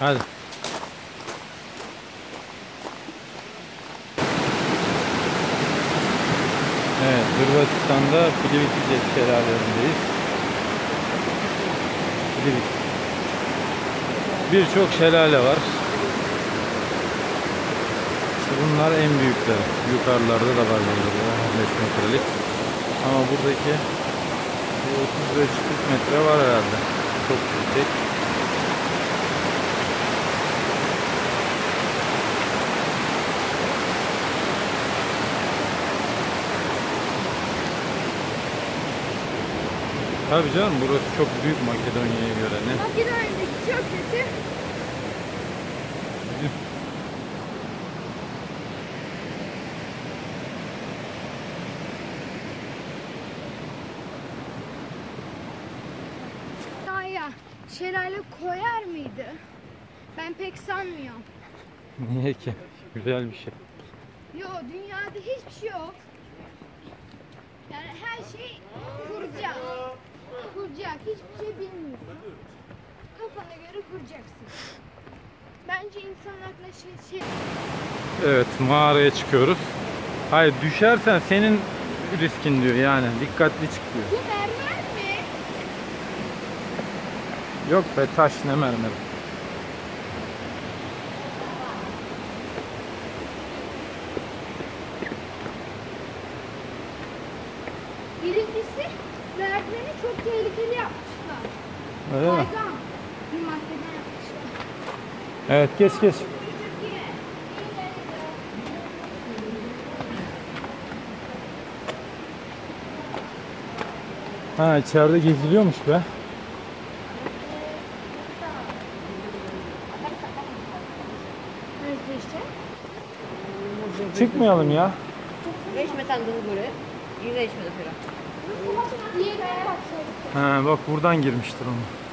Hadi. Evet, Hırvatistan'da Plivitice şelalelerindeyiz. Plivit. Birçok şelale var. Bunlar en büyükleri. Yukarılarda da var böyle 15 metrelik. Ama buradaki bir 35-40 metre var herhalde. Çok yüksek. Tabii canım burası çok büyük Makedonya'ya göre ne? Makedonya'daki çok kötü. Dünyaya şelale koyar mıydı? Ben pek sanmıyorum. Niye ki? Güzel bir şey. Yo dünyada hiçbir şey yok. Yani her şey kuracak. Kuracak. Hiçbir şey bilmiyorsun. Kafana göre kuracaksın. Bence insan aklına şey, şey Evet mağaraya çıkıyoruz. Hayır düşersen senin riskin diyor yani. Dikkatli çık diyor. Bu mermer mi? Yok be taş ne mermer. Birincisi Merdiveni çok tehlikeli yapmışlar. Öyle Kaygan. mi? Bir yapmışlar. Evet geç geç. Ha içeride geziliyormuş be. Çıkmayalım ya. Geçmeden dur böyle. Yine içmedi Ferah. He, bak buradan girmiştir onu.